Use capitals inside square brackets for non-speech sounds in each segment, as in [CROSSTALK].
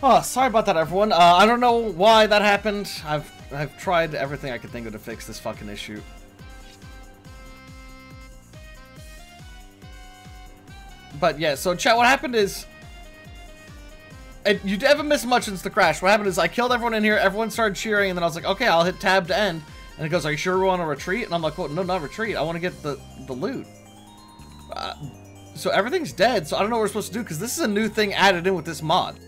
Oh, sorry about that, everyone. Uh, I don't know why that happened. I've I've tried everything I could think of to fix this fucking issue. But yeah, so chat, what happened is... And you haven't missed much since the crash. What happened is I killed everyone in here, everyone started cheering, and then I was like, okay, I'll hit tab to end. And it goes, are you sure we want to retreat? And I'm like, well, no, not retreat. I want to get the, the loot. Uh, so everything's dead, so I don't know what we're supposed to do, because this is a new thing added in with this mod.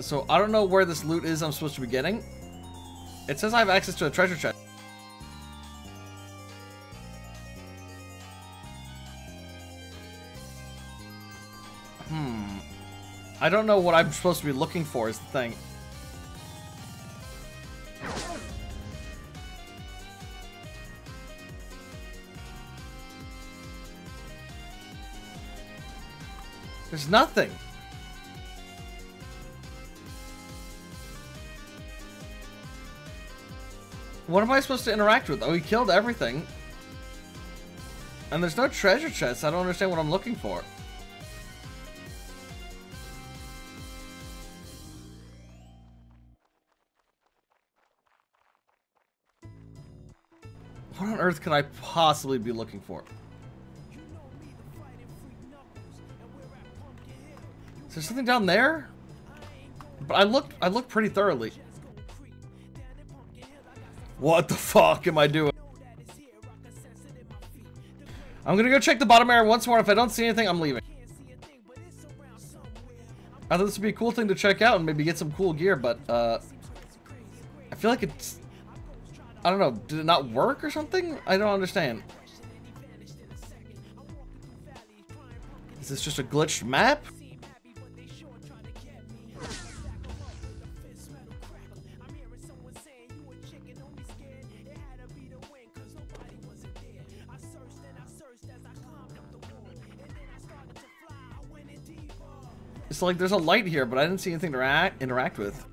So I don't know where this loot is I'm supposed to be getting. It says I have access to a treasure chest. Hmm. I don't know what I'm supposed to be looking for is the thing. There's nothing. What am I supposed to interact with? Oh, he killed everything. And there's no treasure chest. I don't understand what I'm looking for. What on earth could I possibly be looking for? Is there something down there? But I looked I looked pretty thoroughly. What the fuck am I doing? I'm gonna go check the bottom area once more. If I don't see anything, I'm leaving. I thought this would be a cool thing to check out and maybe get some cool gear, but uh, I feel like it's... I don't know, did it not work or something? I don't understand. Is this just a glitched map? It's like there's a light here, but I didn't see anything to interact, with.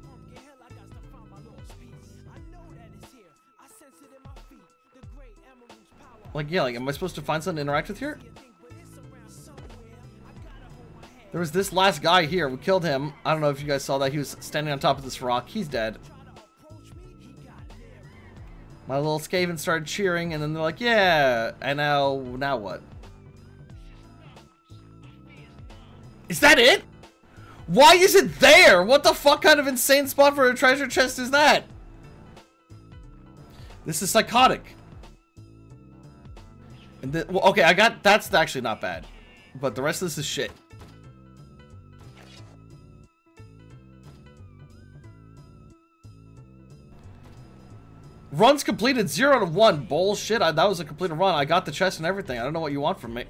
Like, yeah, like, am I supposed to find something to interact with here? There was this last guy here. We killed him. I don't know if you guys saw that. He was standing on top of this rock. He's dead. My little Skaven started cheering, and then they're like, yeah. And now, now what? Is that it? Why is it there? What the fuck kind of insane spot for a treasure chest is that? This is psychotic. And the, well, okay, I got that's actually not bad, but the rest of this is shit. Runs completed zero to one. Bullshit. I, that was a completed run. I got the chest and everything. I don't know what you want from me.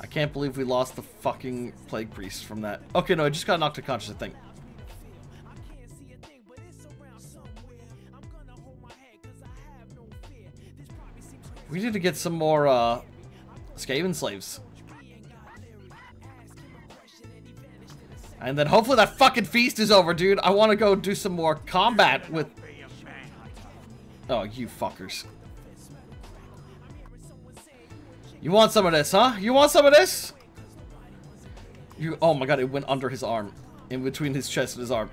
I can't believe we lost the fucking Plague Priest from that. Okay, no, I just got knocked unconscious, I think. We need to get some more, uh, Skaven slaves. And then hopefully that fucking feast is over, dude. I want to go do some more combat with... Oh, you fuckers. You want some of this, huh? You want some of this? You, oh my god, it went under his arm. In between his chest and his arm.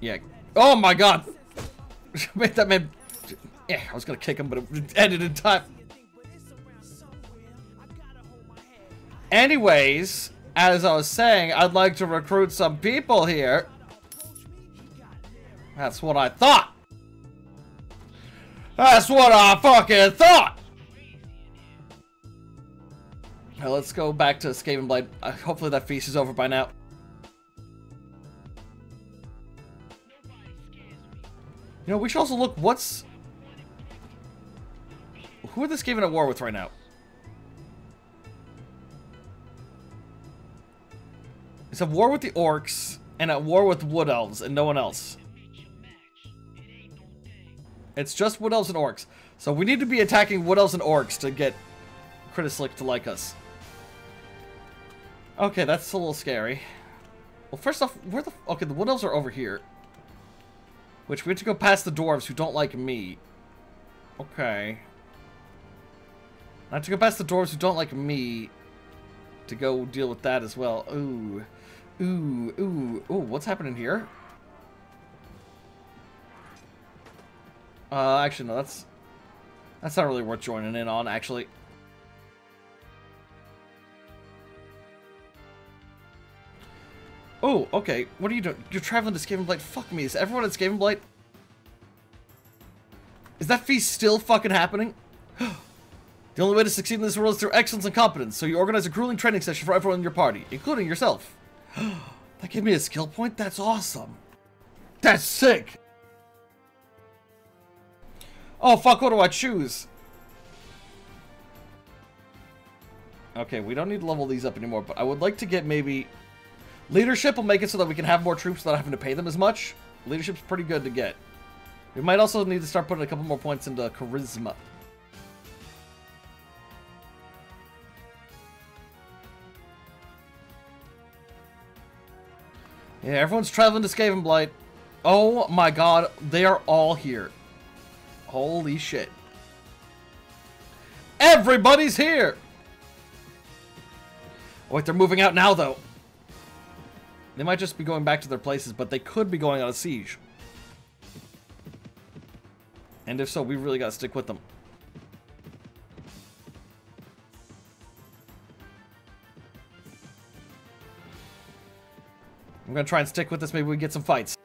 Yeah. Oh my god! [LAUGHS] Made that man... Yeah, I was gonna kick him, but it ended in time. Anyways, as I was saying, I'd like to recruit some people here. That's what I thought. That's what I fucking thought. Now let's go back to Skavenblight. Uh, hopefully that feast is over by now. You know, we should also look what's... Who are the Skaven at war with right now? It's at war with the Orcs and at war with Wood Elves and no one else. It's just Wood Elves and Orcs. So we need to be attacking Wood Elves and Orcs to get Critislick to like us. Okay, that's a little scary. Well, first off, where the... Okay, the Wood Elves are over here. Which we have to go past the dwarves who don't like me. Okay. I have to go past the dwarves who don't like me to go deal with that as well. Ooh. Ooh, ooh, ooh, what's happening here? Uh, actually, no, that's... That's not really worth joining in on, actually. Oh, okay. What are you doing? You're traveling to Skavenblight? Fuck me. Is everyone at Skavenblight? Is that feast still fucking happening? [GASPS] the only way to succeed in this world is through excellence and competence, so you organize a grueling training session for everyone in your party, including yourself. [GASPS] that gave me a skill point? That's awesome. That's sick! Oh, fuck, what do I choose? Okay, we don't need to level these up anymore, but I would like to get maybe Leadership will make it so that we can have more troops without having to pay them as much. Leadership's pretty good to get. We might also need to start putting a couple more points into Charisma. Yeah, everyone's traveling to Skavenblight. Oh my god, they are all here. Holy shit. Everybody's here! Oh, wait, they're moving out now, though. They might just be going back to their places, but they could be going on a siege. And if so, we really gotta stick with them. I'm gonna try and stick with this, maybe we get some fights.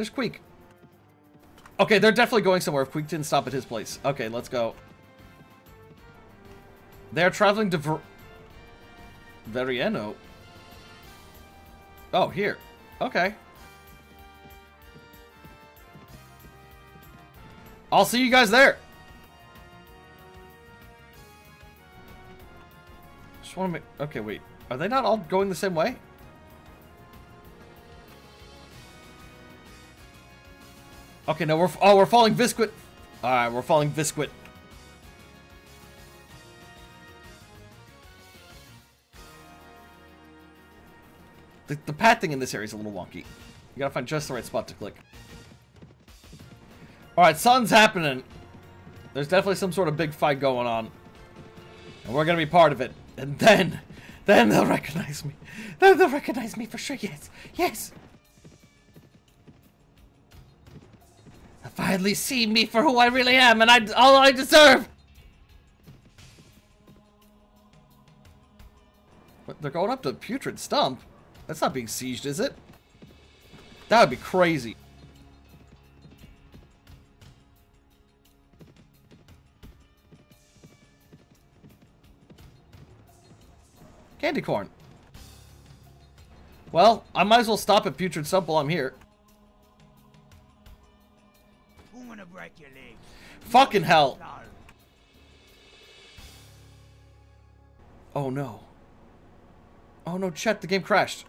There's Queek. Okay, they're definitely going somewhere if Queek didn't stop at his place. Okay, let's go. They're traveling to Ver Verieno. Oh, here. Okay. I'll see you guys there. Just want to make... Okay, wait. Are they not all going the same way? Okay, no, we're... Oh, we're falling Visquit. Alright, we're falling Visquit. The, the pad thing in this area is a little wonky. You gotta find just the right spot to click. Alright, sun's happening. There's definitely some sort of big fight going on. And we're gonna be part of it. And then, then they'll recognize me. Then they'll recognize me for sure. Yes, yes. Finally see me for who I really am and I, all I deserve. But they're going up to Putrid Stump. That's not being sieged, is it? That would be crazy. Candy corn. Well, I might as well stop at Putrid Stump while I'm here. Fucking hell. Oh no. Oh no, Chet, the game crashed.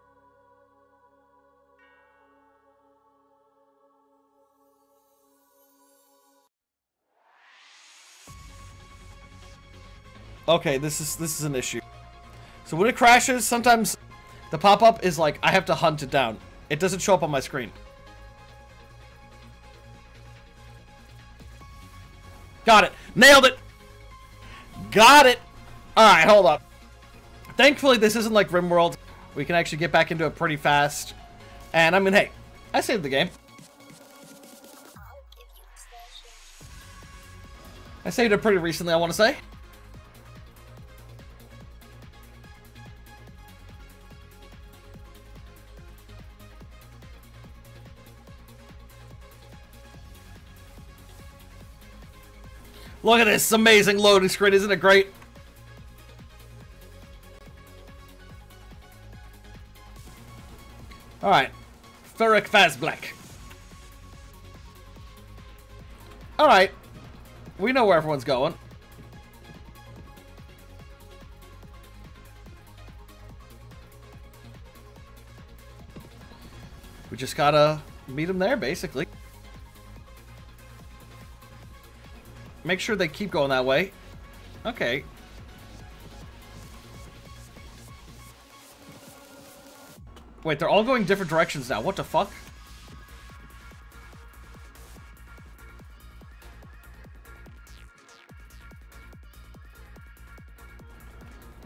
Okay, this is this is an issue. So when it crashes, sometimes the pop-up is like, I have to hunt it down. It doesn't show up on my screen. Got it. Nailed it. Got it. Alright, hold up. Thankfully, this isn't like RimWorld. We can actually get back into it pretty fast. And I mean, hey, I saved the game. I saved it pretty recently, I want to say. Look at this amazing loading screen, isn't it great? Alright. Furick Fazblack. Alright. We know where everyone's going. We just gotta meet them there, basically. Make sure they keep going that way. Okay. Wait, they're all going different directions now. What the fuck?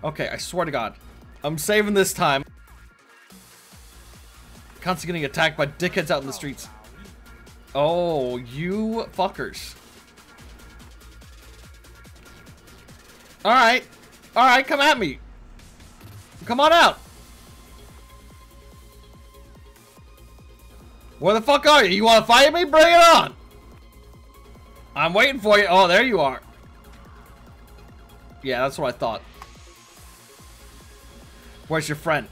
Okay, I swear to God. I'm saving this time. Constantly getting attacked by dickheads out in the streets. Oh, you fuckers. Alright. Alright, come at me. Come on out. Where the fuck are you? You want to fight me? Bring it on. I'm waiting for you. Oh, there you are. Yeah, that's what I thought. Where's your friend?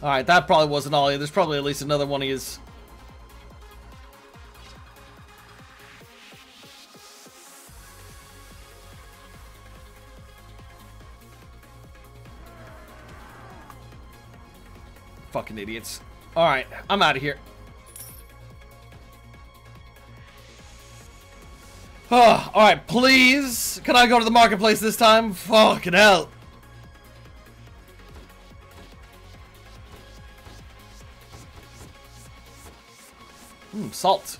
Alright, that probably wasn't all. There's probably at least another one of his. Fucking idiots. Alright, I'm out of here. [SIGHS] Oh, alright, please. Can I go to the marketplace this time? Fucking hell. Hmm, salt.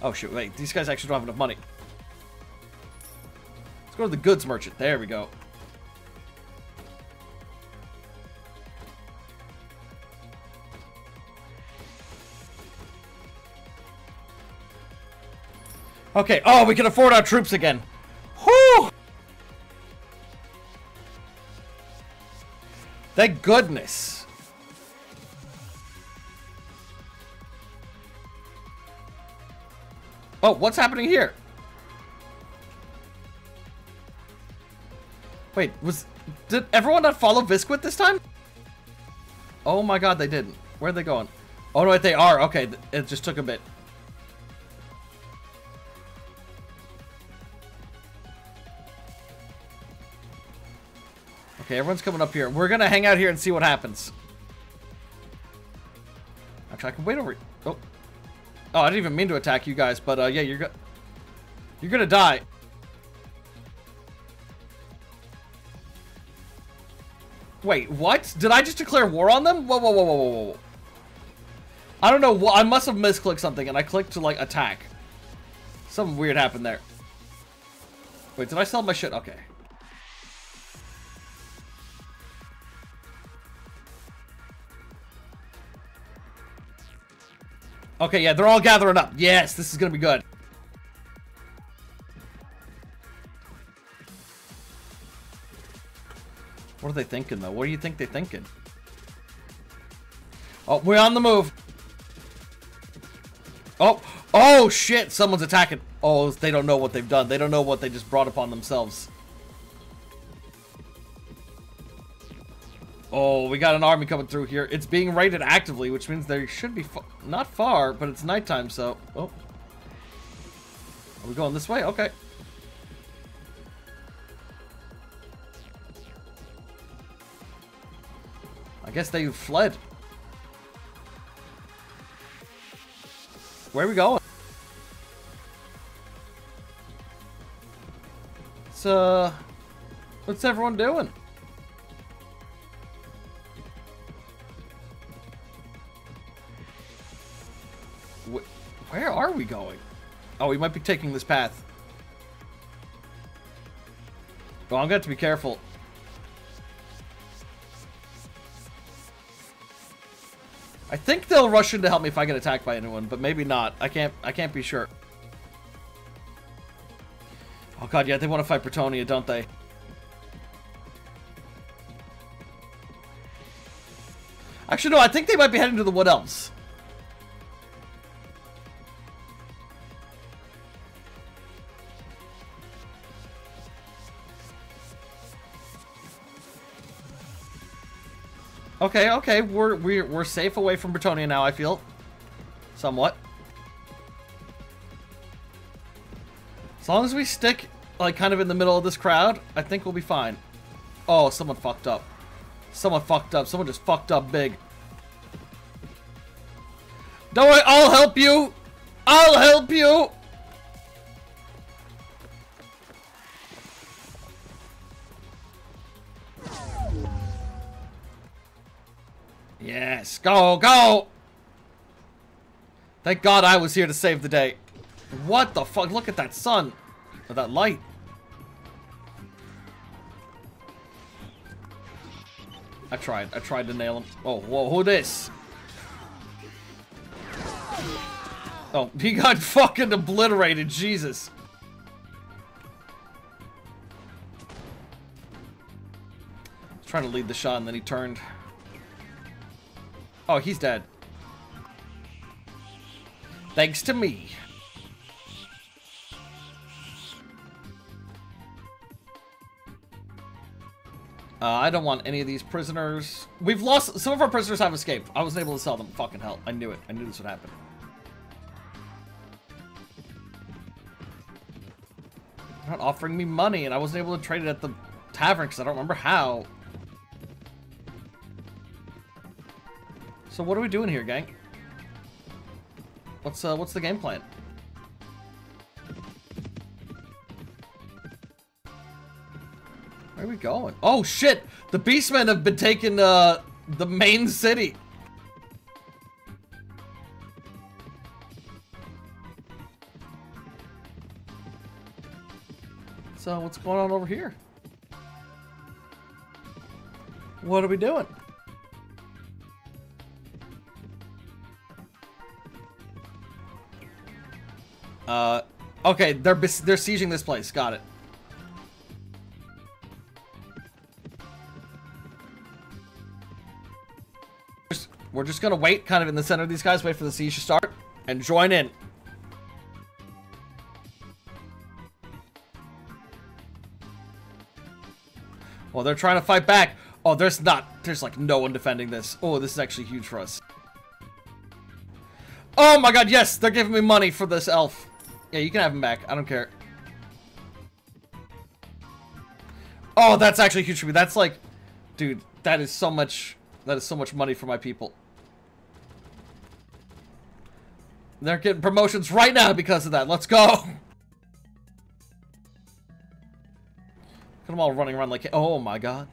Oh shit, wait, these guys actually don't have enough money. Let's go to the goods merchant. There we go. Okay, oh, we can afford our troops again. Whew! Thank goodness. Oh, what's happening here? Wait, was... Did everyone not follow Visquit this time? Oh my god, they didn't. Where are they going? Oh, no, wait, they are. Okay, it just took a bit. Okay, everyone's coming up here. We're gonna hang out here and see what happens. Actually, I can wait over... Oh. Oh, I didn't even mean to attack you guys, but uh, yeah, you're go You're gonna die. Wait, what? Did I just declare war on them? Whoa, whoa, whoa, whoa, whoa, whoa. I don't know I must have misclicked something and I clicked to, like, attack. Something weird happened there. Wait, did I sell my shit? Okay. Okay, yeah, they're all gathering up. Yes, this is gonna be good. What are they thinking, though? What do you think they're thinking? Oh, we're on the move. Oh, oh shit, someone's attacking. Oh, they don't know what they've done. They don't know what they just brought upon themselves. Oh, we got an army coming through here. It's being raided actively, which means they should be not far, but it's nighttime, so... Oh. Are we going this way? Okay. I guess they fled. Where are we going? It's, uh... What's everyone doing? Where are we going? Oh, we might be taking this path. Oh, I'm going to have to be careful. I think they'll rush in to help me if I get attacked by anyone, but maybe not. I can't I can't be sure. Oh god, yeah, they want to fight Bretonnia, don't they? Actually, no, I think they might be heading to the Wood Elves. Okay, okay, we're we're we're safe away from Bretonnia now. I feel, somewhat. As long as we stick like kind of in the middle of this crowd, I think we'll be fine. Oh, someone fucked up. Someone fucked up. Someone just fucked up big. Don't worry, I'll help you. I'll help you. Yes, go, go! Thank God I was here to save the day. What the fuck? Look at that sun. Or that light. I tried. I tried to nail him. Oh, whoa, who this? Oh, [LAUGHS] he got fucking obliterated. Jesus. trying to lead the shot and then he turned. Oh, he's dead. Thanks to me. Uh, I don't want any of these prisoners. We've lost... Some of our prisoners have escaped. I wasn't able to sell them. Fucking hell. I knew it. I knew this would happen. They're not offering me money, and I wasn't able to trade it at the tavern because I don't remember how. So what are we doing here, gang? What's uh, what's the game plan? Where are we going? Oh shit! The Beastmen have been taking uh, the main city. So what's going on over here? What are we doing? Uh, okay, they're they're sieging this place. Got it. We're just gonna wait kind of in the center of these guys, wait for the siege to start, and join in. Well, they're trying to fight back. Oh, there's not, there's like no one defending this. Oh, this is actually huge for us. Oh my god, yes, they're giving me money for this elf. Yeah, you can have him back. I don't care. Oh, that's actually huge for me. That's like, dude, that is so much, that is so much money for my people. They're getting promotions right now because of that. Let's go. Look at them all running around like, oh my god.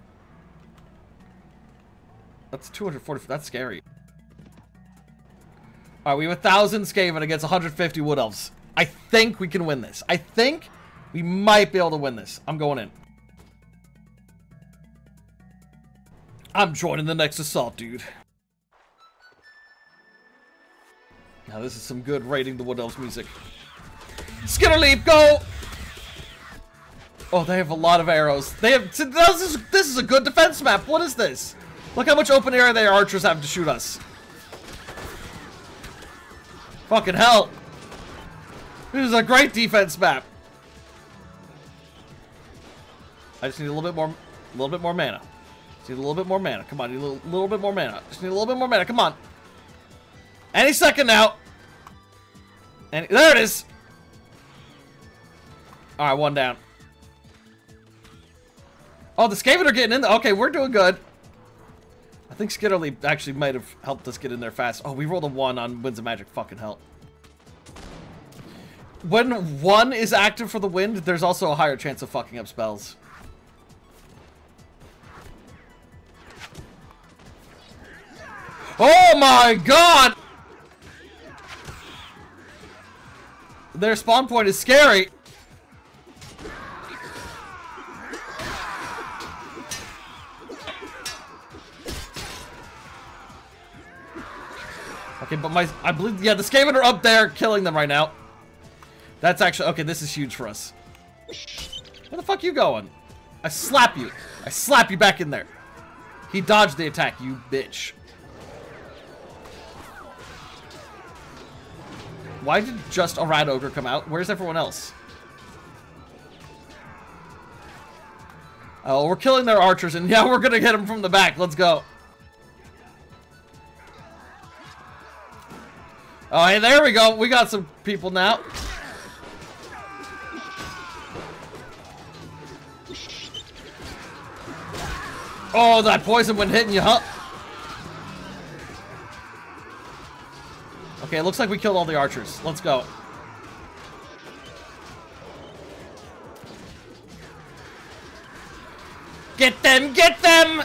That's 240, that's scary. Alright, we have a thousand Skaven against 150 Wood Elves. I think we can win this. I think we might be able to win this. I'm going in. I'm joining the next assault, dude. Now this is some good raiding the Wood Elves music. Skitter leap, go! Oh, they have a lot of arrows. They have. This is this is a good defense map. What is this? Look how much open area their archers have to shoot us. Fucking hell. This is a great defense map. I just need a little bit more, a little bit more mana. Just need a little bit more mana. Come on, need a little, little bit more mana. Just need a little bit more mana. Come on. Any second now. And there it is. All right, one down. Oh, the Skaven are getting in there. Okay, we're doing good. I think Skitterleap actually might have helped us get in there fast. Oh, we rolled a one on Winds of Magic. Fucking hell when one is active for the wind, there's also a higher chance of fucking up spells. Oh my god! Their spawn point is scary. Okay, but my, I believe, yeah, the Skaven are up there killing them right now. That's actually, okay, this is huge for us. Where the fuck are you going? I slap you. I slap you back in there. He dodged the attack, you bitch. Why did just a rat ogre come out? Where's everyone else? Oh, we're killing their archers, and [LAUGHS] yeah, we're gonna get them from the back. Let's go. Oh, hey, there we go. We got some people now. Oh, that poison when hitting you, huh? Okay, it looks like we killed all the archers. Let's go. Get them! Get them!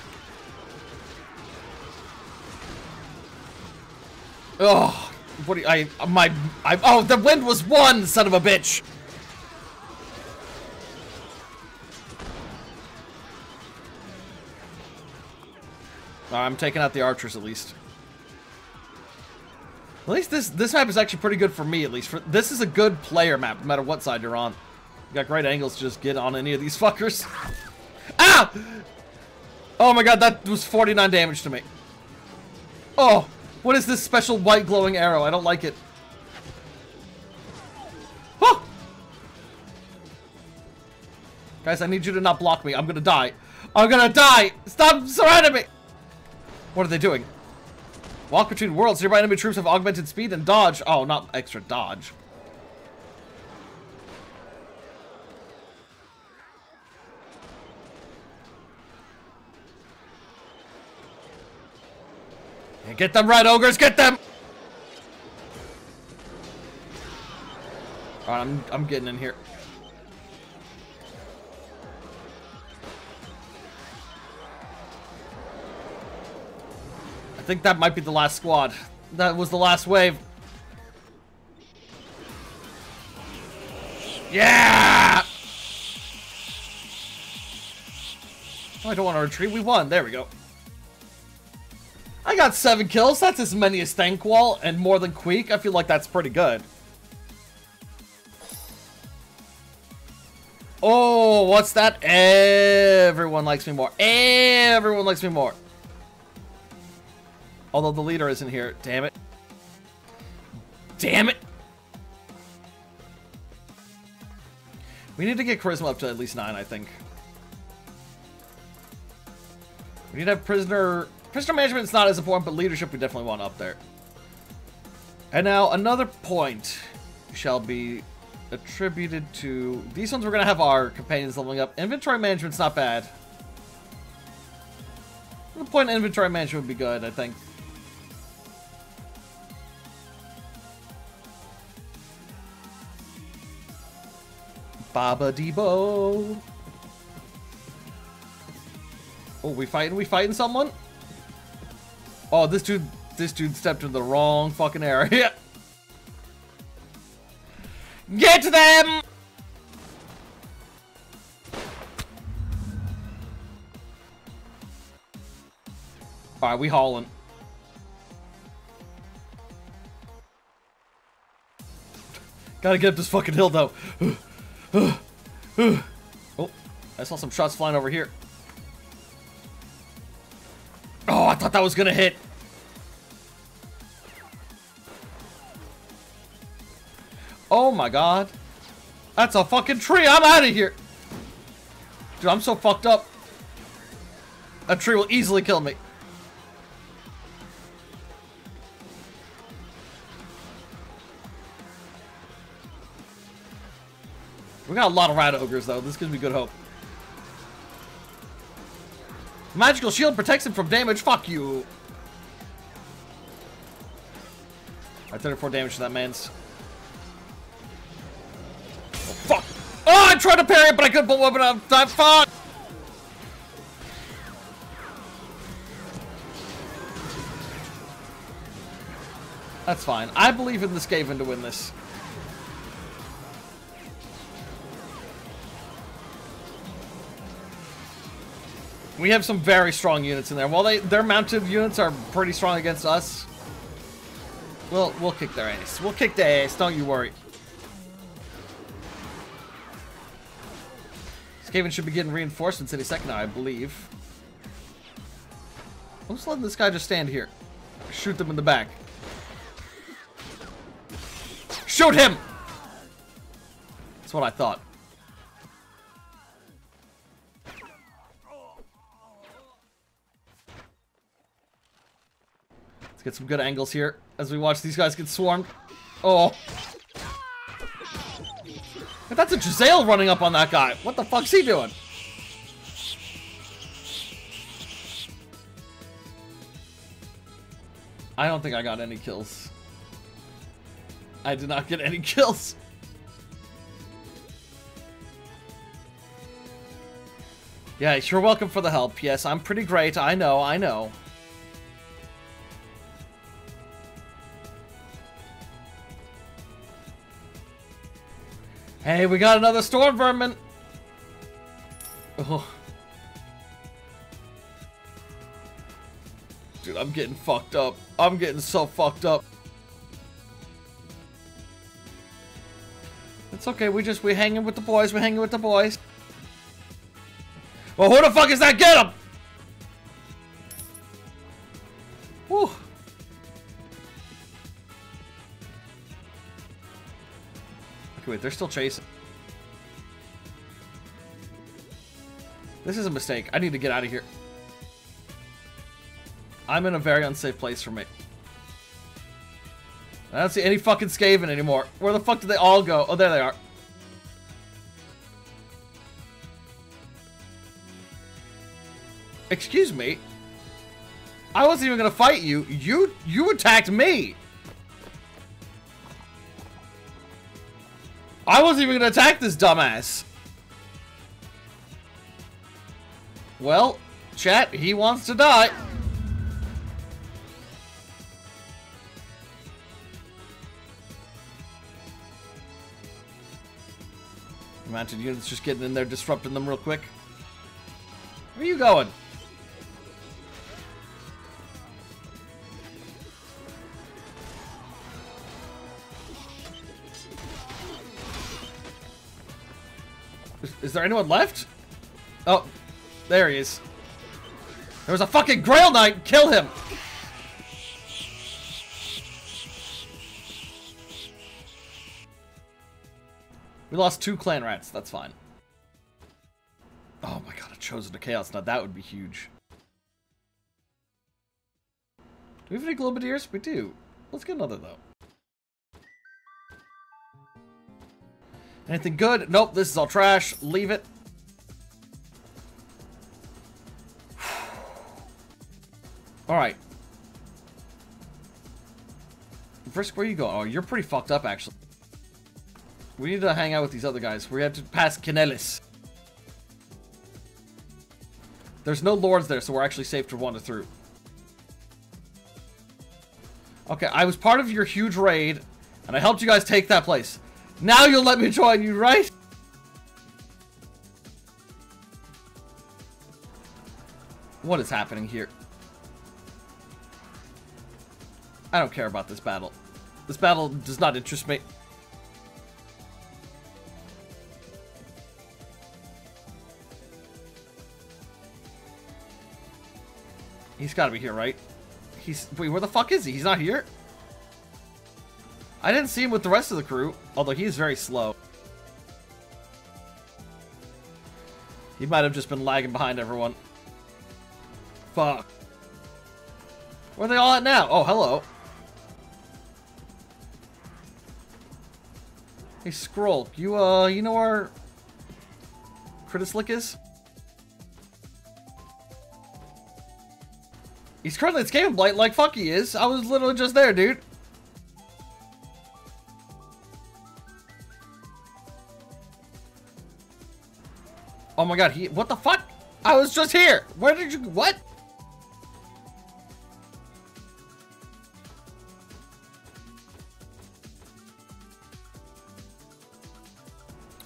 Oh, what do you, I, my, I, oh, the wind was one, son of a bitch. I'm taking out the archers at least. At least this this map is actually pretty good for me, at least. For This is a good player map, no matter what side you're on. You got great angles to just get on any of these [LAUGHS] fuckers. Ah! Oh my god, that was 49 damage to me. Oh, what is this special white glowing arrow? I don't like it. Oh! Guys, I need you to not block me. I'm gonna die. I'm gonna die! Stop surrounding me! What are they doing? Walk between worlds. Nearby enemy troops have augmented speed and dodge. Oh, not extra dodge. get them, rat ogres, get them! Alright, I'm, I'm getting in here. Think that might be the last squad. That was the last wave. Yeah! Oh, I don't want to retreat. We won. There we go. I got seven kills. That's as many as Thanquol and more than Queek. I feel like that's pretty good. Oh, what's that? Everyone likes me more. Everyone likes me more. Although the leader isn't here. Damn it. Damn it! We need to get Charisma up to at least 9, I think. We need to have Prisoner... Prisoner Management is not as important, but Leadership we definitely want up there. And now, another point shall be attributed to... These ones we're going to have our companions leveling up. Inventory Management's not bad. The point inventory management would be good, I think. Baba Debo. Oh, we fighting? We fighting someone? Oh, this dude, this dude stepped in the wrong fucking area. [LAUGHS] Get to them! Alright, we hauling. Gotta get up this fucking hill, though. [GASPS] oh, I saw some shots flying over here. Oh, I thought that was gonna hit. Oh my god. That's a fucking tree. I'm out of here. Dude, I'm so fucked up. A tree will easily kill me. Got a lot of rat ogres, though. This gives me good hope. Magical shield protects him from damage. Fuck you. Alright, 34 damage to that man's. Oh, fuck. Oh, I tried to parry it, but I couldn't pull weapon up. That fuck. That's fine. I believe in this Skaven to win this. We have some very strong units in there. While they their mounted units are pretty strong against us, we'll we'll kick their ass. We'll kick their ass. Don't you worry. Skaven should be getting reinforcements any second now, I believe. I'm just letting this guy just stand here. Shoot them in the back. Shoot him! That's what I thought. Get some good angles here as we watch these guys get swarmed. Oh. But That's a Giselle running up on that guy. What the fuck's he doing? I don't think I got any kills. I did not get any [LAUGHS] kills. Yeah, you're welcome for the help. Yes, I'm pretty great. I know, I know. Hey, we got another storm vermin. Oh. Dude, I'm getting fucked up. I'm getting so fucked up. It's okay, we just, we hanging with the boys, we hanging with the boys. Well, who the fuck is that? Get him! They're still chasing. This is a mistake. I need to get out of here. I'm in a very unsafe place for me. I don't see any fucking Skaven anymore. Where the fuck did they all go? Oh, there they are. Excuse me? I wasn't even gonna fight you. You you attacked me. I wasn't even gonna attack this dumbass. Well, chat, he wants to die. Imagine units just getting in there, disrupting them real quick. Where are you going? Is, there anyone left? Oh, there he is. There was a fucking Grail Knight! Kill him! We lost two clan rats, that's fine. Oh my god, a Chosen to Chaos. Now that would be huge. Do we have any Globadiers? We do. Let's get another though. Anything good? Nope, this is all trash. Leave it. [SIGHS] Alright. Frisk, where you go? Oh, you're pretty fucked up, actually. We need to hang out with these other guys. We have to pass Canelis. There's no lords there, so we're actually safe to wander through. Okay, I was part of your huge raid, and I helped you guys take that place. Now you'll let me join you, right? What is happening here? I don't care about this battle. This battle does not interest me. He's gotta be here, right? He's... Wait, where the fuck is he? He's not here? I didn't see him with the rest of the crew, although he is very slow. He might have just been lagging behind everyone. Fuck. Where are they all at now? Oh, hello. Hey, Scroll, you, uh, you know where Critislick is? He's currently Skavenblight like fuck he is. I was literally just there, dude. My god, he- what the fuck? I was just here! Where did you- what?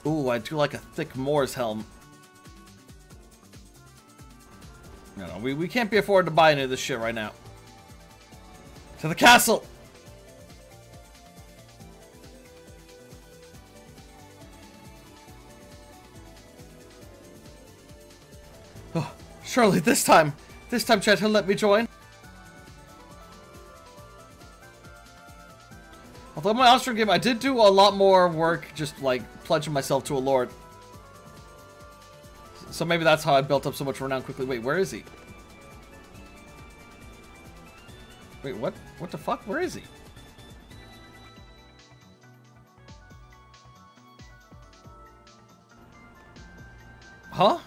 Ooh, I do like a thick Moor's helm. No, no, we, we can't be afforded to buy any of this shit right now. To the castle! Surely this time, this time Chet, he'll let me join. Although my Austrian game, I did do a lot more work just like pledging myself to a lord. So maybe that's how I built up so much renown quickly. Wait, where is he? Wait, what? What the fuck? Where is he? Huh?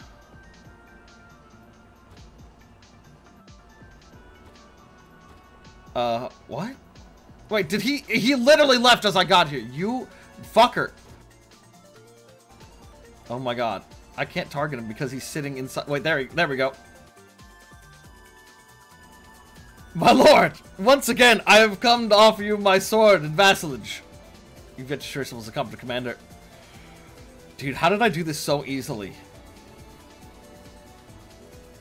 Uh, what? Wait, did he- he literally left as I got here. You fucker. Oh my god. I can't target him because he's sitting inside- wait, there, there we go. My lord, once again, I have come to offer you my sword and vassalage. You get to sure yourselves a competent commander. Dude, how did I do this so easily?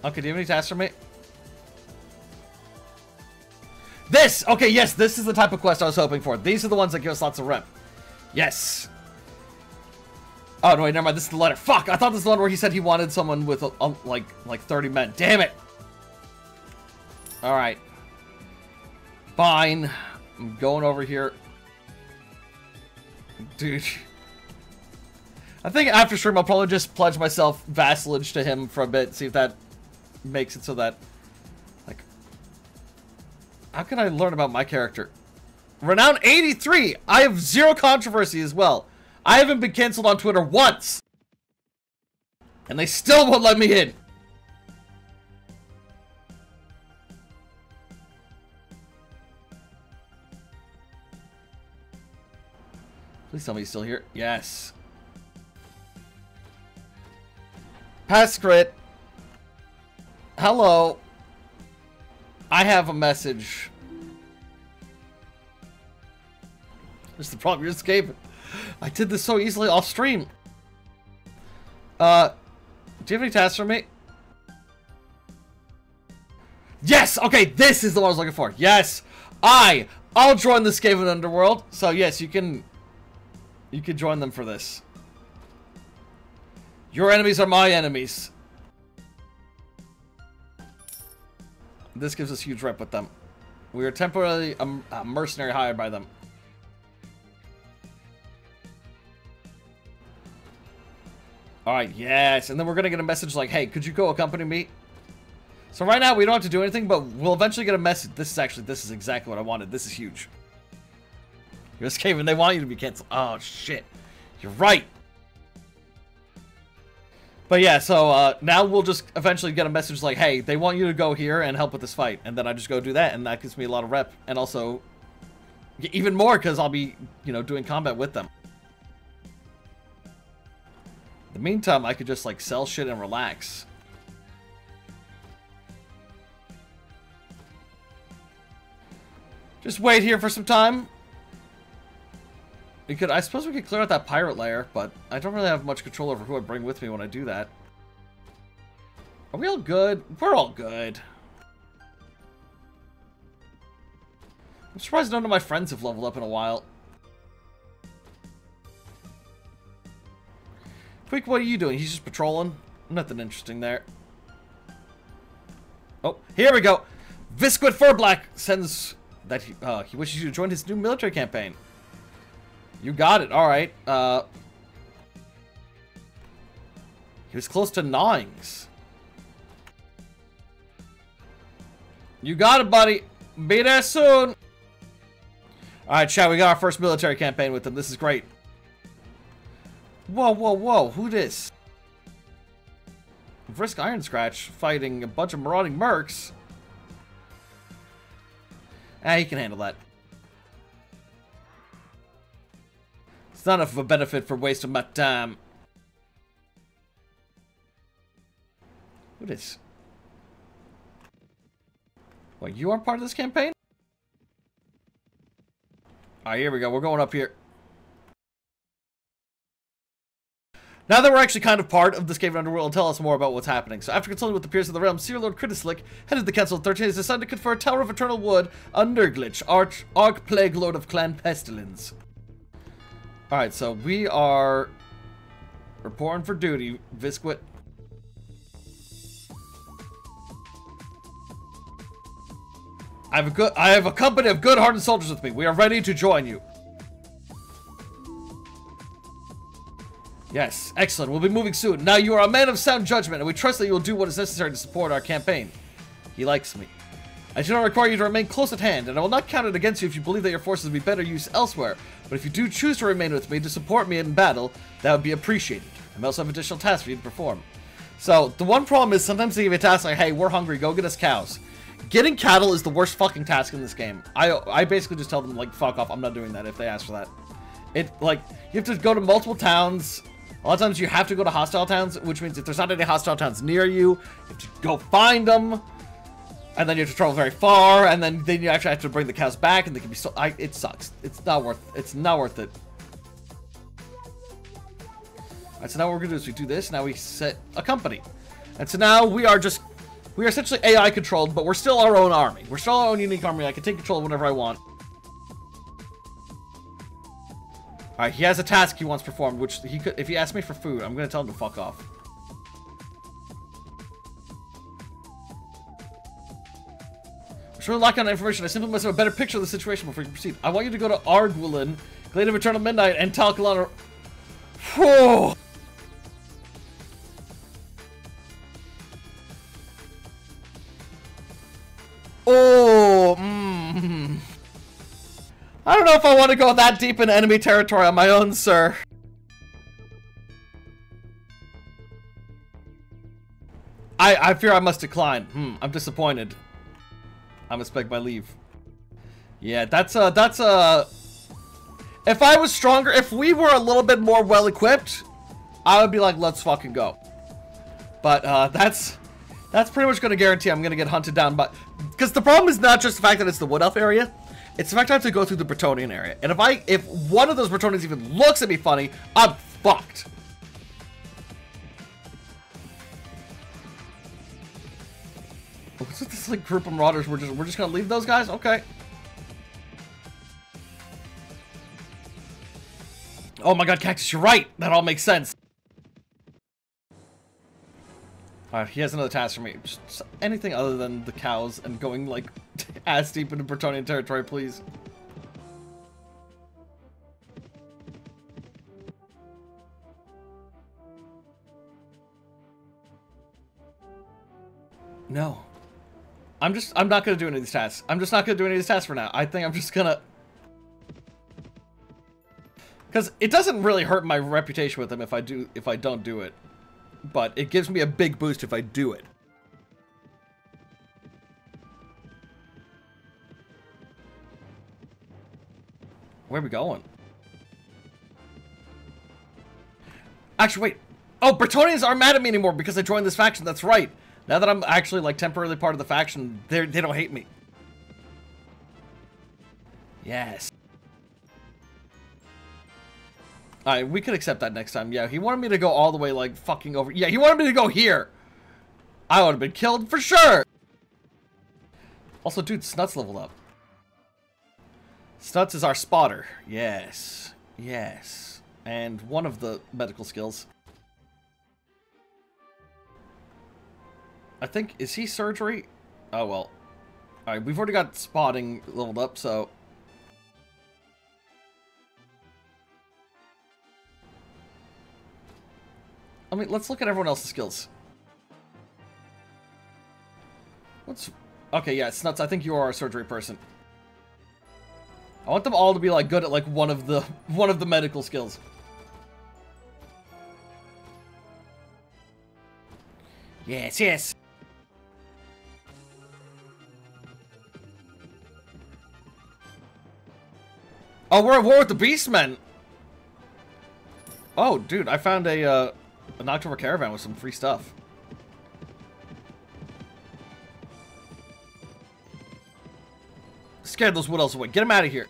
Okay, do you have any tasks for me? This! Okay, yes, this is the type of quest I was hoping for. These are the ones that give us lots of rep. Yes. Oh, no, wait, never mind. This is the letter. Fuck! I thought this was the one where he said he wanted someone with, uh, like, like 30 men. Damn it! Alright. Fine. I'm going over here. Dude. I think after stream, I'll probably just pledge myself vassalage to him for a bit, see if that makes it so that... How can I learn about my character? Renown 83! I have zero controversy as well. I haven't been canceled on Twitter once! And they still won't let me in! Please tell me he's still here. Yes. Pass crit. Hello. I have a message. This is the problem. You're escaping. I did this so easily off stream. Uh, do you have any tasks for me? Yes! Okay, this is the one I was looking for. Yes! I! I'll join the Skaven Underworld. So yes, you can you can join them for this. Your enemies are my enemies. This gives us huge rep with them. We are temporarily a, a mercenary hired by them. Alright, yes. And then we're going to get a message like, hey, could you go accompany me? So right now, we don't have to do anything, but we'll eventually get a message. This is actually, this is exactly what I wanted. This is huge. You're escaping. They want you to be canceled. Oh, shit. You're right. But yeah, so uh, now we'll just eventually get a message like, hey, they want you to go here and help with this fight. And then I just go do that, and that gives me a lot of rep. And also, even more, because I'll be, you know, doing combat with them. In the meantime, I could just, like, sell shit and relax. Just wait here for some time. We could, I suppose we could clear out that pirate lair, but I don't really have much control over who I bring with me when I do that. Are we all good? We're all good. I'm surprised none of my friends have leveled up in a while. Quick, what are you doing? He's just patrolling? Nothing interesting there. Oh, here we go. Visquid Furblack sends that he, uh, he wishes you to join his new military campaign. You got it. All right. Uh, he was close to gnawings. You got it, buddy. Be there soon. All right, chat. We got our first military campaign with them. This is great. Whoa, whoa, whoa. Who this? Vrisk Iron Scratch fighting a bunch of marauding mercs. Ah, he can handle that. It's not enough of a benefit for wasting my time. Who is? What, you aren't part of this campaign? Alright, here we go. We're going up here. Now that we're actually kind of part of the Skaven Underworld, tell us more about what's happening. So after consulting with the peers of the realm, Seer Lord Kritislik, head of the Council of 13, has decided to confer a Tower of Eternal Wood, Underglitch, Arch, Arc Plague Lord of Clan Pestilens. Alright, so we are reporting for duty, Visquit. I have a good I have a company of good hearted soldiers with me. We are ready to join you. Yes, excellent. We'll be moving soon. Now you are a man of sound judgment, and we trust that you will do what is necessary to support our campaign. He likes me. I do not require you to remain close at hand, and I will not count it against you if you believe that your forces would be better used elsewhere. But if you do choose to remain with me to support me in battle, that would be appreciated. I may also have additional tasks for you to perform. So, the one problem is sometimes they give a task like, hey, we're hungry, go get us cows. Getting cattle is the worst fucking task in this game. I I basically just tell them, like, fuck off, I'm not doing that if they ask for that. It, like, you have to go to multiple towns. A lot of times you have to go to hostile towns, which means if there's not any hostile towns near you, you have to go find them and then you have to travel very far, and then then you actually have to bring the cows back, and they can be so. I, it sucks. It's not worth. It's not worth it. Alright, so now what we're gonna do is we do this, now we set a company. And so now we are just, we are essentially AI controlled, but we're still our own army. We're still our own unique army. I can take control whenever I want. Alright, he has a task he wants performed, which he could, if he asks me for food, I'm gonna tell him to fuck off. I'm really on information. I simply must have a better picture of the situation before you proceed. I want you to go to Arguelin, Glade of Eternal Midnight, and Talcalana. Whoa! Oh, mm. I don't know if I want to go that deep in enemy territory on my own, sir. I, I fear I must decline. Hmm, I'm disappointed. I must beg my leave. Yeah, that's a, that's a... if I was stronger, if we were a little bit more well equipped, I would be like, let's fucking go. But uh that's that's pretty much gonna guarantee I'm gonna get hunted down but because the problem is not just the fact that it's the Wood Elf area, it's the fact I have to go through the Bretonnian area. And if I if one of those Bretonnians even looks at me funny, I'm fucked. What's with this like group of marauders? We're just we're just gonna leave those guys? Okay. Oh my god, Cactus, you're right! That all makes sense. Alright, he has another task for me. Just anything other than the cows and going like [LAUGHS] ass deep into Bretonnian territory, please. No. I'm just, I'm not going to do any of these tasks. I'm just not going to do any of these tasks for now. I think I'm just going to... Because it doesn't really hurt my reputation with them if I do, if I don't do it. But it gives me a big boost if I do it. Where are we going? Actually, wait. Oh, Bretonnians aren't mad at me anymore because I joined this faction. That's right. Now that I'm actually like temporarily part of the faction, they they don't hate me. Yes. Alright, we could accept that next time. Yeah, he wanted me to go all the way like fucking over. Yeah, he wanted me to go here. I would have been killed for sure. Also, dude, Snuts leveled up. Snuts is our spotter. Yes. Yes. And one of the medical skills. I think, is he surgery? Oh, well. Alright, we've already got spotting leveled up, so... I mean, let's look at everyone else's skills. What's... Okay, yeah, it's nuts. I think you are a surgery person. I want them all to be, like, good at, like, one of the... [LAUGHS] one of the medical skills. Yes, yes. Oh, we're at war with the Beastmen! Oh, dude, I found a, uh, a Noctober caravan with some free stuff. Scared those wood elves away. Get them out of here.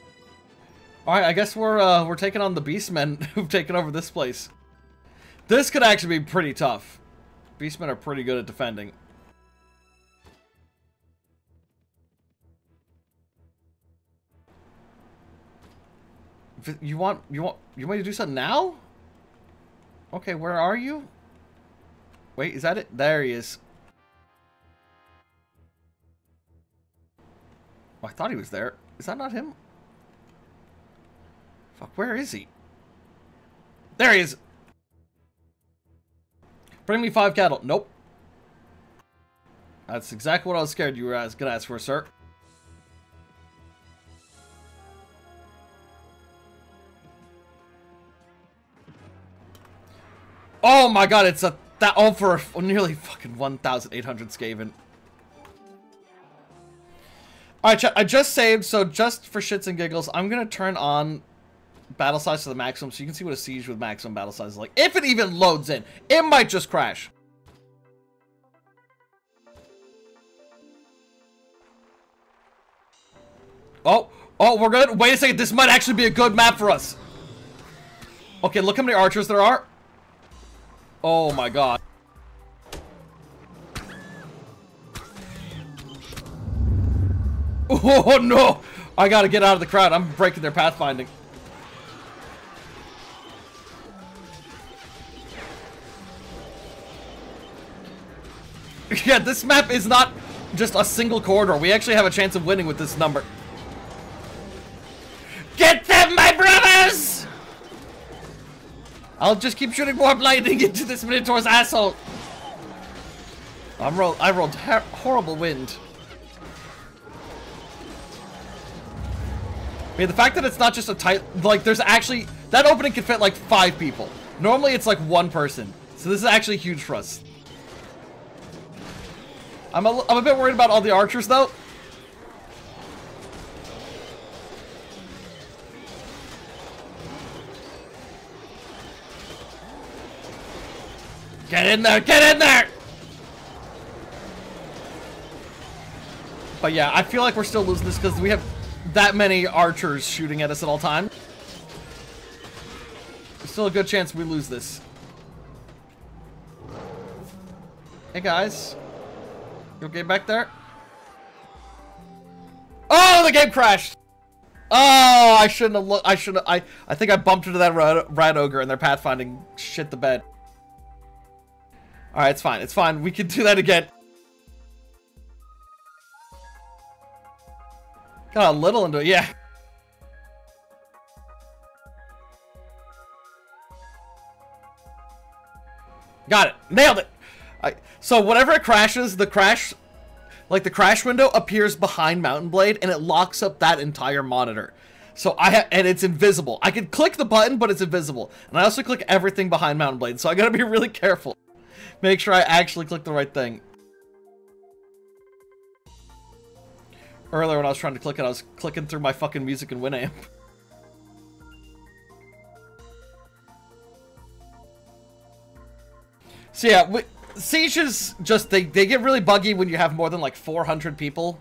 Alright, I guess we're, uh, we're taking on the Beastmen [LAUGHS] who've taken over this place. This could actually be pretty tough. Beastmen are pretty good at defending. You want you want you want me to do something now? Okay, where are you? Wait, is that it? There he is. Oh, I thought he was there. Is that not him? Fuck, where is he? There he is! Bring me five cattle. Nope. That's exactly what I was scared you were gonna ask for, sir. Oh my god, it's a that all oh, for a, [LAUGHS] nearly fucking 1,800 Skaven. Alright, I just saved, so just for shits and giggles, I'm gonna turn on battle size to the maximum so you can see what a siege with maximum battle size is like. If it even loads in, it might just crash. Oh, oh, we're good. Wait a second, this might actually be a good map for us. Okay, look how many archers there are. Oh my god. [LAUGHS] Oh no! I gotta get out of the crowd. I'm breaking their pathfinding. [LAUGHS] yeah, this map is not just a single corridor. We actually have a chance of winning with this number. Get them, my brothers! I'll just keep shooting more [LAUGHS] lightning into this Minotaur's asshole. I'm roll I rolled horrible wind. I mean, the fact that it's not just a tight, like, there's actually, that opening can fit like five people. Normally it's like one person. So this is actually huge for us. I'm a, I'm a bit worried about all the archers though. Get in there! Get in there! But yeah, I feel like we're still losing this because we have that many archers shooting at us at all times. There's still a good chance we lose this. Hey guys. You okay back there? Oh, the game crashed! Oh, I shouldn't have looked. I shouldn't. I I think I bumped into that rat, rat ogre and their pathfinding shit the bed. All right, it's fine. It's fine. We can do that again. Got a little into it, yeah. Got it. Nailed it. I, so whenever it crashes, the crash, like the crash window appears behind Mount & Blade and it locks up that entire monitor. So I have, and it's invisible. I can click the button, but it's invisible. And I also click everything behind Mount & Blade, so I gotta be really careful. Make sure I actually click the right thing. Earlier when I was trying to click it, I was clicking through my fucking music and Winamp. [LAUGHS] So yeah, we, Sieges just, they, they get really buggy when you have more than like 400 people.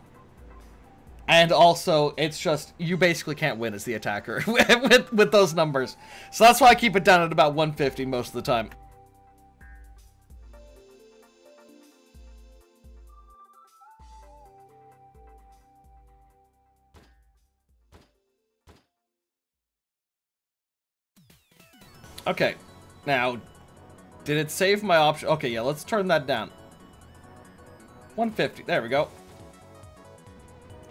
And also, it's just, you basically can't win as the attacker [LAUGHS] with, with those numbers. So that's why I keep it down at about 150 most of the time. Okay. Now, did it save my option? Okay, yeah, let's turn that down. 150. There we go.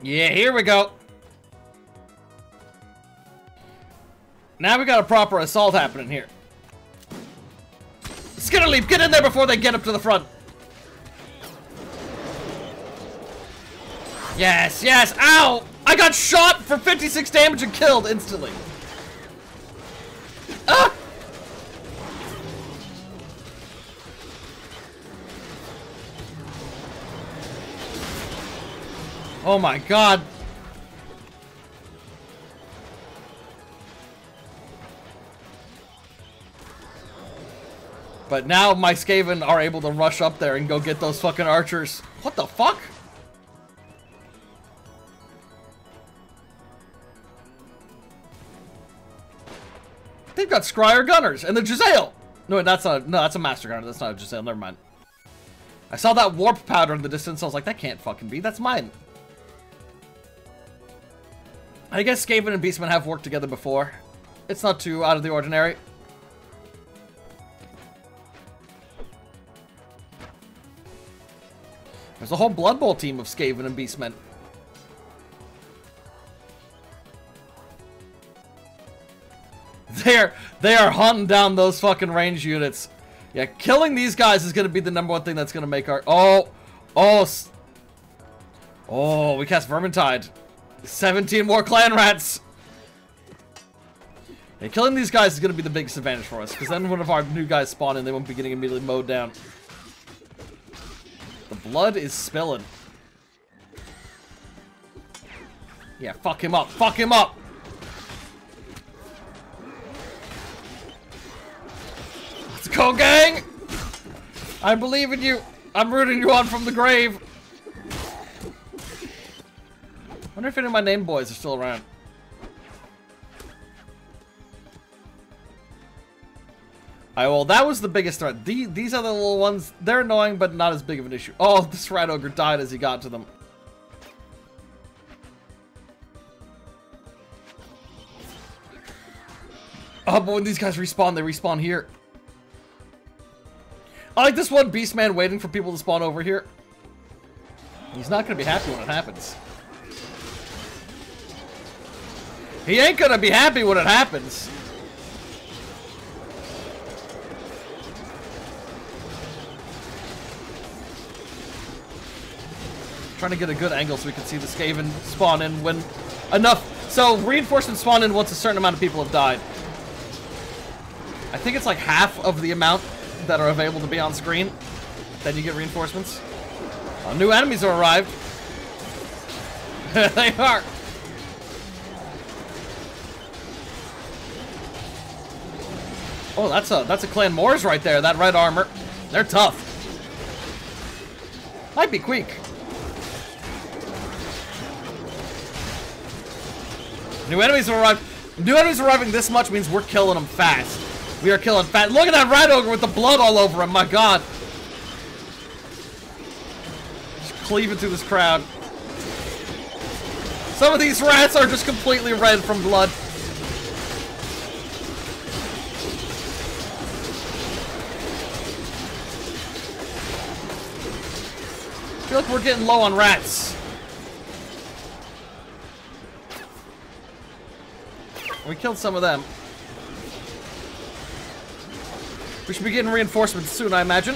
Yeah, here we go. Now we got a proper assault happening here. Skitterleap, get in there before they get up to the front. Yes, yes, ow! I got shot for 56 damage and killed instantly. Oh my god. But now my Skaven are able to rush up there and go get those fucking archers. What the fuck? They've got Scryer Gunners and the Jezzail. No, that's not. No, that's a Master Gunner. That's not a Jezzail. Never mind. I saw that warp powder in the distance. I was like, that can't fucking be. That's mine. I guess Skaven and Beastman have worked together before. It's not too out of the ordinary. There's a whole Blood Bowl team of Skaven and Beastmen. They're they are hunting down those fucking range units. Yeah, killing these guys is gonna be the number one thing that's gonna make our oh oh oh we cast Vermintide. 17 more clan rats! Yeah, killing these guys is going to be the biggest advantage for us, because then one of our new guys spawn and they won't be getting immediately mowed down. The blood is spilling. Yeah, fuck him up, fuck him up! Let's go, gang! I believe in you! I'm rooting you on from the grave! Wonder if any of my name boys are still around. Alright, well, that was the biggest threat. The, these other little ones, they're annoying, but not as big of an issue. Oh, [LAUGHS] this rat ogre died as he got to them. Oh, but when these guys respawn, they respawn here. I like this one beast man waiting for people to spawn over here. He's not going to be happy when it happens. He ain't to be happy when it happens. Trying to get a good angle so we can see the Skaven spawn in when enough. So reinforcements spawn in once a certain amount of people have died. I think it's like half of the amount that are available to be on screen. Then you get reinforcements. Uh, new enemies have arrived. [LAUGHS] they are. Oh, that's a that's a Clan Mors right there. That red armor. They're tough. Might be quick. New enemies are arriving. New enemies arriving this much means we're killing them fast. We are killing fast. Look at that rat ogre with the blood all over him. My God. Just cleaving through this crowd. Some of these rats are just completely red from blood. I feel like we're getting low on rats. We killed some of them. We should be getting reinforcements soon, I imagine.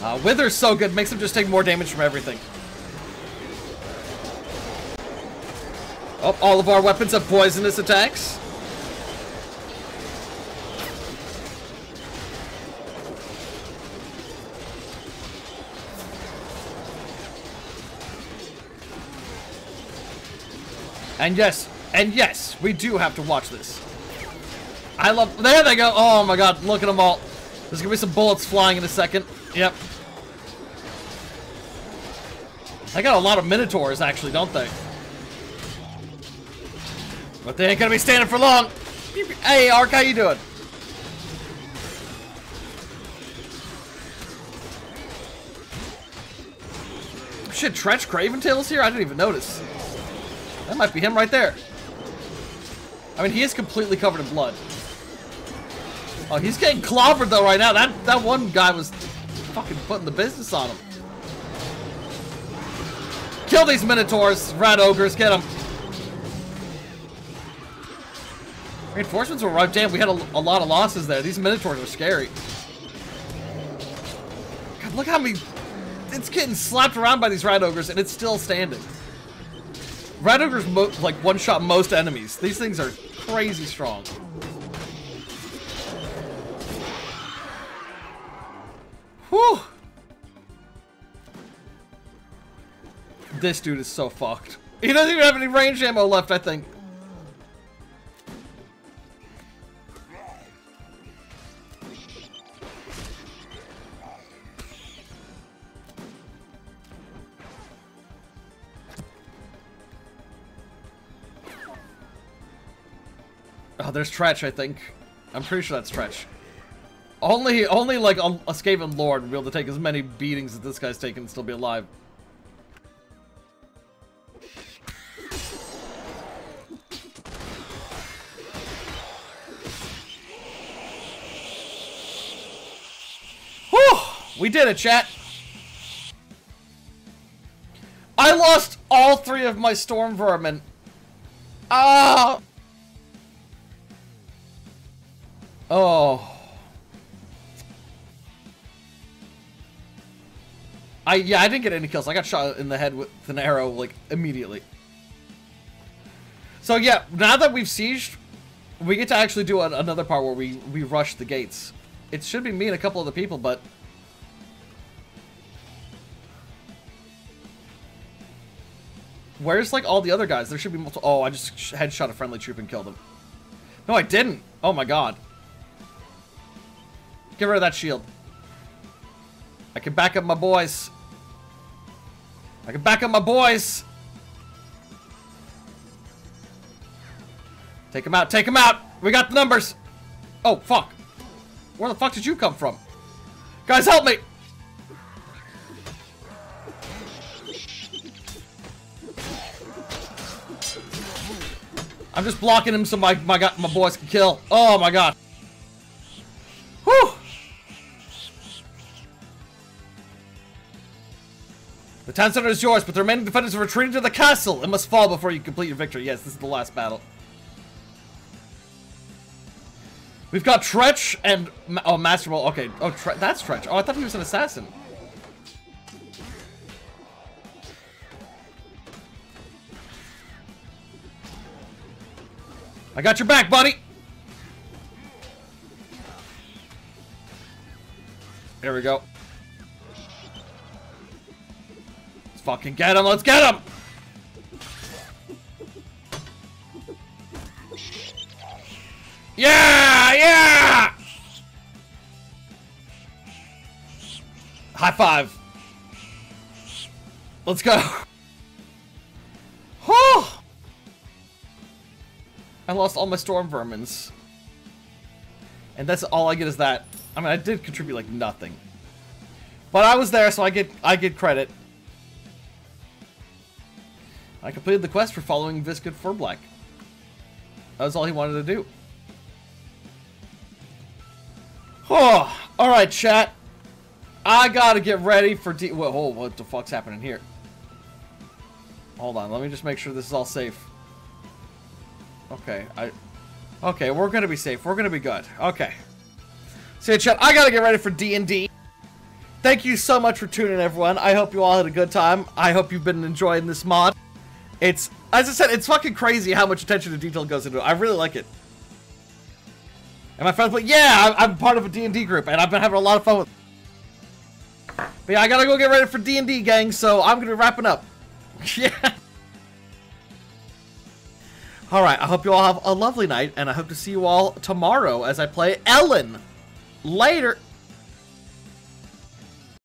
Uh, Wither's so good, makes him just take more damage from everything. Oh, all of our weapons have poisonous attacks. And yes, and yes, we do have to watch this. I love, there they go. Oh my god, look at them all. There's gonna be some bullets flying in a second. Yep. They got a lot of Minotaurs, actually, don't they? But they ain't gonna be standing for long. Hey, Ark, how you doing? Shit, Tretch Craven Craventail's here? I didn't even notice. That might be him right there. I mean, he is completely covered in blood. Oh, he's getting clobbered though right now. That that one guy was fucking putting the business on him. Kill these minotaurs, rat ogres, get them. Reinforcements were right. Damn, we had a, a lot of losses there. These minotaurs are scary. God, look how many... It's getting slapped around by these rat ogres, and it's still standing. Rat ogres like one-shot most enemies. These things are crazy strong. Whew. This dude is so fucked. He doesn't even have any range ammo left, I think. Oh, there's Tretch, I think. I'm pretty sure that's Tretch. Only, only like a, a Skaven Lord will be able to take as many beatings as this guy's taken and still be alive. Whew! We did it, chat. I lost all three of my storm vermin. Ah! Oh. I, yeah, I didn't get any kills. I got shot in the head with an arrow, like, immediately. So, yeah, now that we've sieged, we get to actually do a, another part where we, we rush the gates. It should be me and a couple other people, but... Where's, like, all the other guys? There should be multiple... Oh, I just headshot a friendly troop and killed him. No, I didn't. Oh, my God. Get rid of that shield. I can back up my boys. I can back up my boys. Take him out, take him out! We got the numbers! Oh, fuck. Where the fuck did you come from? Guys, help me! I'm just blocking him so my, my, my boys can kill. Oh my god. Whew! The town center is yours, but the remaining defenders are retreating to the castle. It must fall before you complete your victory. Yes, this is the last battle. We've got Tretch and... Oh, Master Ball. Okay. Oh, Tre that's Tretch. Oh, I thought he was an assassin. I got your back, buddy! There we go. Fucking get him! Let's get him! Yeah! Yeah! High five. Let's go. Oh! I lost all my storm vermins. And that's all I get is that. I mean, I did contribute like nothing. But I was there, so I get I get credit. I completed the quest for following Viscid Furblack. That was all he wanted to do. Oh, all right, chat. I gotta get ready for D. Whoa, oh, what the fuck's happening here? Hold on, let me just make sure this is all safe. Okay, I. Okay, we're gonna be safe. We're gonna be good. Okay. Yeah, chat, I gotta get ready for D and D. Thank you so much for tuning in, everyone. I hope you all had a good time. I hope you've been enjoying this mod. It's, as I said, it's fucking crazy how much attention to detail goes into it. I really like it. And my friends like, yeah, I'm part of a D&D group, and I've been having a lot of fun with But yeah, I gotta go get ready for D&D, gang, so I'm gonna be wrapping up. [LAUGHS] yeah. Alright, I hope you all have a lovely night, and I hope to see you all tomorrow as I play Ellen. Later.